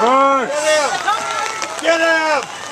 Get out! Get out!